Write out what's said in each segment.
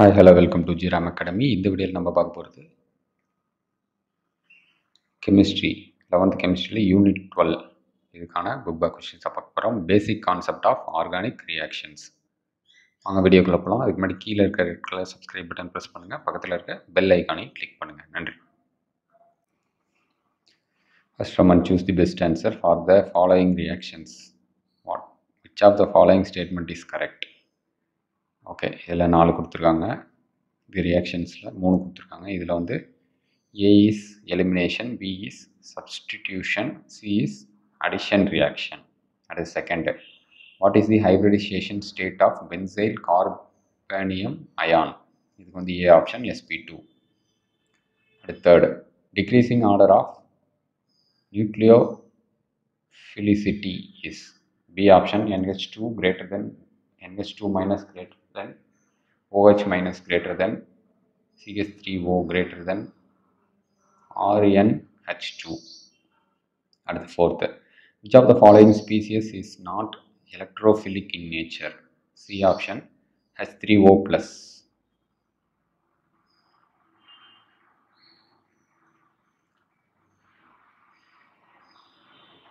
Hi hello welcome to Jiram academy இந்த வீடியோவில் நம்ம பார்க்க போகிறது கெமிஸ்ட்ரி லெவன்த் கெமிஸ்ட்ரியில் யூனிட் டுவெல் இதுக்கான புக் பேக் கொஷின்ஸை பார்க்க போகிறோம் basic concept of organic reactions வாங்க வீடியோக்குள்ளே போகலாம் அதுக்கு முன்னாடி கீழே இருக்க red colour subscribe button press பண்ணுங்கள் பக்கத்தில் இருக்க பெல் ஐக்கானையும் கிளிக் பண்ணுங்கள் நன்றி. First and choose the best answer for the following reactions what which of the following statement is correct okay இதில் நாலு கொடுத்துருக்காங்க. இது ரியாக்ஷன்ஸில் மூணு கொடுத்துருக்காங்க. இதில் வந்து A is elimination B is substitution C is addition reaction அது second what is the hybridisation state of benzyl carbonium ion இதுக்கு வந்து ஏ ஆப்ஷன் எஸ்பி டூ அடுத்து third decreasing order of nucleophilicity is B option NH two greater than NH two minus great then OH minus greater than CH3O greater than RnH2 at the fourth. Which of the following species is not electrophilic in nature? C option H3O plus.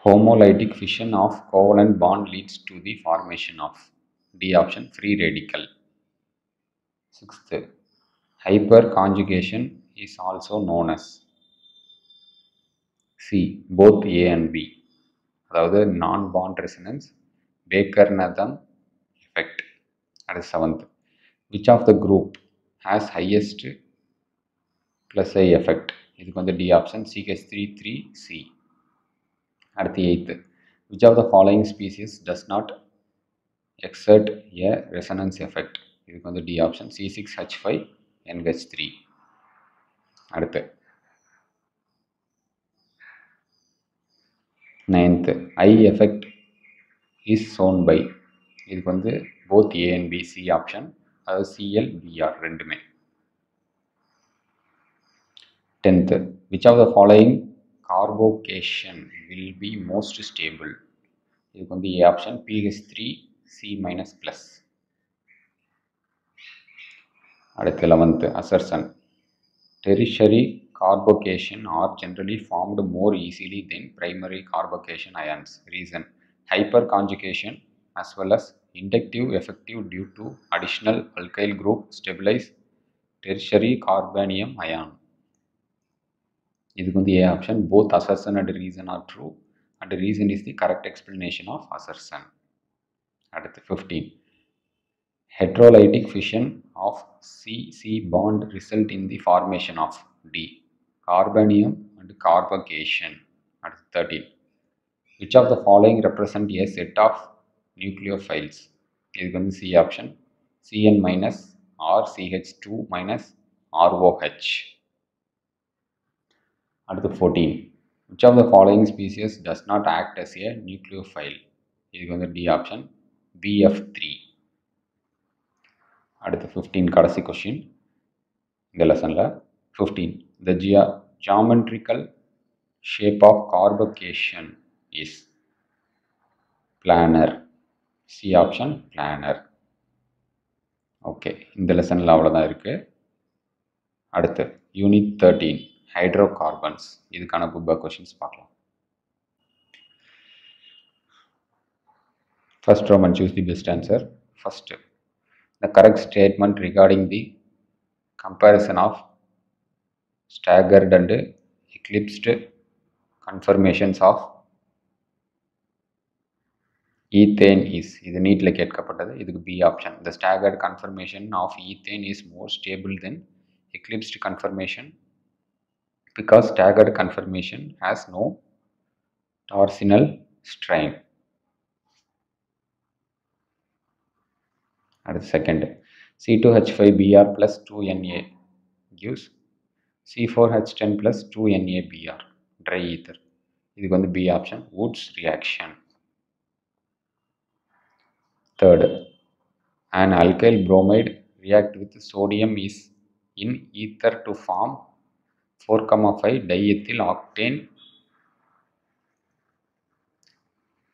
Homolytic fission of covalent bond leads to the formation of D option free radical. Sixth, hyperconjugation is also known as C. Both A and B. அதாவது நான் bond ரெசினன்ஸ் பேக்கர்னதம் effect அது seventh which of the group has highest plus I effect இதுக்கு வந்து D option CH three three C அடுத்து eighth which of the following species does not exert a resonance effect இதுக்கு வந்து D option C six H five NH three அடுத்து. Ninth I effect is shown by இதுக்கு வந்து both A and B C option அதாவது CL PR ரெண்டுமே. Tenth which of the following carbocation will be most stable இதுக்கு வந்து A option PH three C minus plus. அடுத்து 11th assertion. Tertiary carbocation are generally formed more easily than primary carbocation ions. Reason hyperconjugation as well as inductive effect due to additional alkyl group stabilize tertiary carbonium ion. இதுக்கு வந்து A option both assertion and reason are true and reason is the correct explanation of assertion. அடுத்து fifteen heterolytic fission of CC bond result in the formation of D carbonium and carbocation அடுத்து thirteen which of the following represent a set of nucleophiles இதுக்கு வந்து C option CN minus R CH two minus ROH அடுத்து fourteen which of the following species does not act as a nucleophile இதுக்கு வந்து D option PF three அடுத்து fifteen கடைசி question இந்த லெசனில் fifteen the geometrical shape of carbocation is planar C option planar okay இந்த லெசனில் அவ்வளோதான் இருக்குது அடுத்து யூனிட் தேர்ட்டீன் ஹைட்ரோ கார்பன்ஸ் இதுக்கான புப்பா கொஷின்ஸ் பார்க்கலாம். first term and choose the best answer. First the correct statement regarding the comparison of staggered and eclipsed conformations of ethane is இது neat like கேட்கப்பட்டது. இதுக்கு b option. The staggered conformation of ethane is more stable than eclipsed conformation because staggered conformation has no torsional strain. அடுத்து second C two H five PR plus two NA gives C four H ten plus two NA PR dry ether இதுக்கு வந்து B option Woods reaction third an alkyl bromide react with sodium is in ether to form 4,5 diethyl octane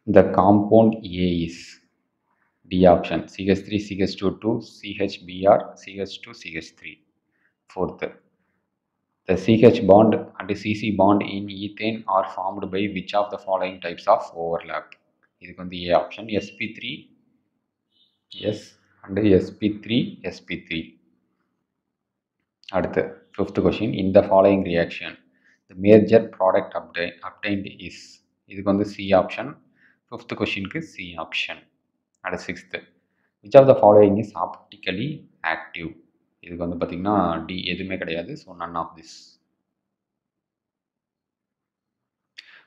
the compound A is D option CH three CH two two CHBr CH two CH three fourth The CH bond and CC bond in ethane are formed by which of the following types of overlap? இதுக்கு வந்து A option SP three S and SP three SP three அடுத்து fifth question இந்த following reaction the major product அப்டை obtained is இதுக்கு வந்து C option fifth கொஷினுக்கு C option அடுத்து sixth which of the following is optically active இதுக்கு வந்து பார்த்திங்கன்னா D எதுவுமே கிடையாது ஸோ நன் ஆஃப் திஸ்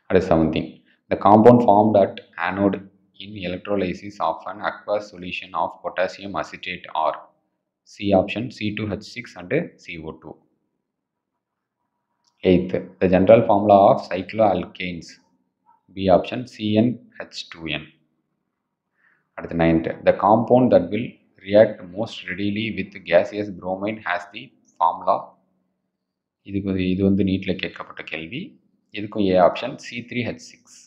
அடுத்து seventeen the compound formed at anode in electrolysis of an aqueous solution of potassium acetate are C option C two H six and CO two eighth the general formula of cycloalkanes B option CN H two N அடுத்து ninth the compound that will react most readily with gaseous bromine has the formula இதுக்கு இது வந்து நீட்டில் கேட்கப்பட்ட கேள்வி இதுக்கும் A option C three H six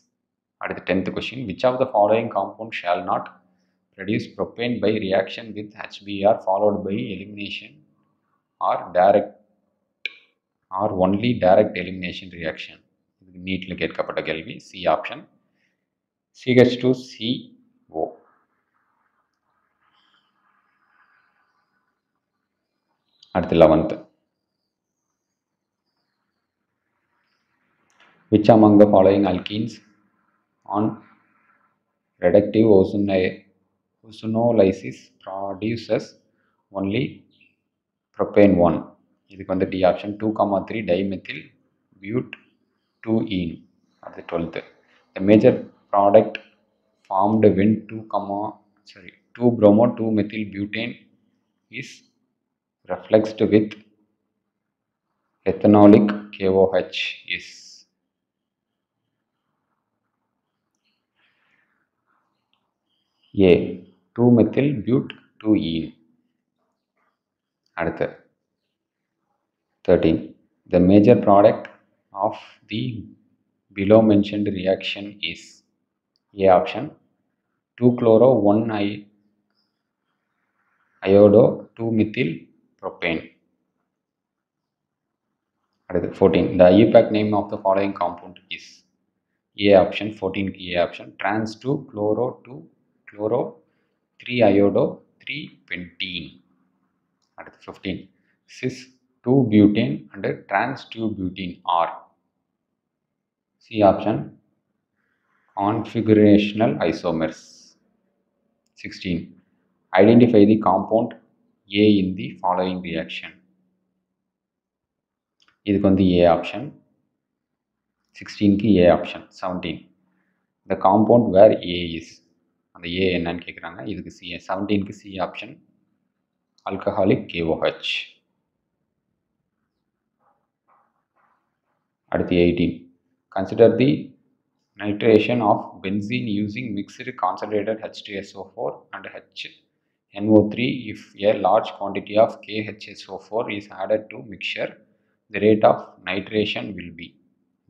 அடுத்து tenth question which of the following compound shawl not produce propane by reaction with HPR followed by elimination R direct R only direct elimination reaction இதுக்கு நீட்டில் கேட்கப்பட்ட கேள்வி C option CH two C அடுத்து eleventh which among the following alkenes on reductive ozonolysis produces only propane 1 இதுக்கு வந்து D option two comma three dimethyl but two ene அது twelfth the major product formed when two comma sorry two bromo two methyl butane is Refluxed with ethanolic KOH is A 2 methyl but 2 ene அடுத்து 13 the major product of the below mentioned reaction is A option 2 chloro 1 I iodo 2 methyl propane. 14. The IUPAC name of the following compound is A option 14 A option trans 2 chloro 2 chloro 3 iodo 3 pentene. அடுத்து 15. Cis 2 butane and trans 2 butene R. C option configurational isomers. 16. Identify the compound A in the following reaction. இதுக்கு வந்து A option சிக்ஸ்டீனுக்கு A option seventeen the compound where A is அந்த ஏ என்னன்னு கேட்குறாங்க இதுக்கு C செவன்டீனுக்கு C option alcoholic KOH அடுத்து eighteen consider the nitration of benzene using mixed concentrated H2SO4 and HNO3 if a large quantity of KHSO4 is added to mixture the rate of nitration will be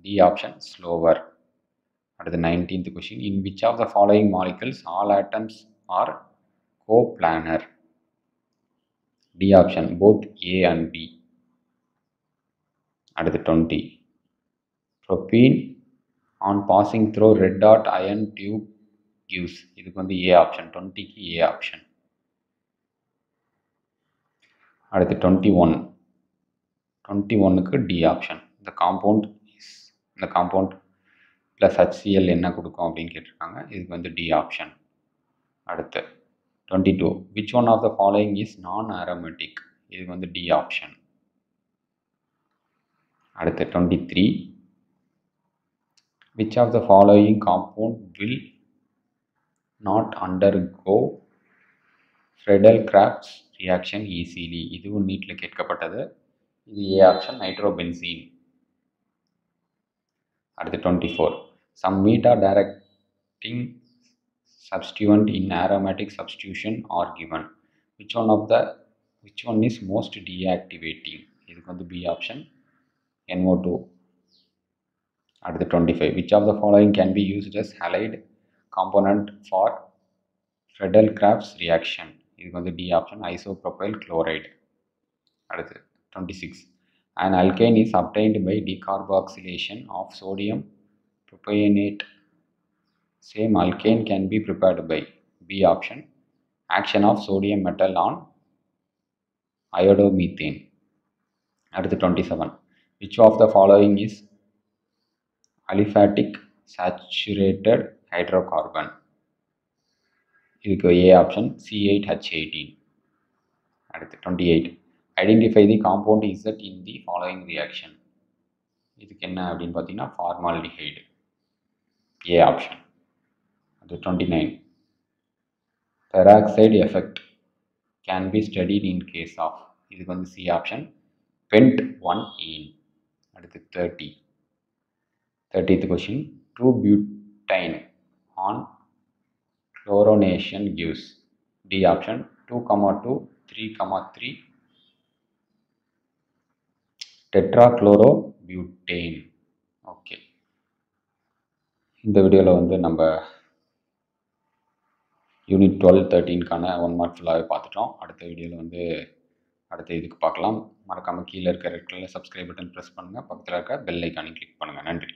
D option slower at the 19th question in which of the following molecules all atoms are coplanar D option both A and B at the 20 propene on passing through red dot ion tube gives இதுக்கு வந்து A option டுவெண்ட்டிக்கு A option அடுத்து twenty one twenty ஒன்னுக்கு D option இந்த compound is இந்த compound plus HCL என்ன கொடுக்கும் அப்படின்னு கேட்டிருக்காங்க. இதுக்கு வந்து டி ஆப்ஷன் அடுத்து twenty two which one of the following is non aromatic இதுக்கு வந்து டி ஆப்ஷன் அடுத்து twenty three which of the following compound will not undergo Friedel Crafts Crafts reaction easily இதுவும் நீட்டில் கேட்கப்பட்டது இது ஏ ஆப்ஷன் நைட்ரோபென்சீன் அடுத்து twenty four some meta directing substituent in aromatic substitution are given which one of the which one is most deactivating இதுக்கு வந்து B option NO2 அடுத்து twenty five which of the following can be used as halide component for Friedel Crafts reaction இதுக்கு வந்து D option isopropyl chloride அடுத்து twenty six and alkyne is obtained by decarboxylation of sodium ப்ரோபயனேட் same alkyne can be prepared by B option action of sodium metal on அயோடோமீத்தேன் அடுத்து twenty seven which of the following is aliphatic saturated hydrocarbon இதுக்கு A option C eight H eighteen அடுத்து twenty eight identify the compound Z in the following reaction இதுக்கு என்ன அப்படின்னு பார்த்தீங்கன்னா formaldehyde A option அது twenty nine peroxide effect can be studied in case of இதுக்கு வந்து C option pent one ene அடுத்து thirty thirtieth question two butyne on chlorination gives. D option 2 comma 2 3 comma 3 tetrachlorobutane. Okay இந்த வீடியோவில் வந்து நம்ம unit twelve தேர்ட்டீன்கான one mark ஃபுல்லாகவே பார்த்துட்டோம். அடுத்த வீடியோவில் வந்து அடுத்த இதுக்கு பார்க்கலாம். மறக்காமல் கீழே இருக்க red colour subscribe button press பண்ணுங்கள் பக்கத்தில் இருக்க பெல் ஐக்கானையும் கிளிக் பண்ணுங்கள் நன்றி.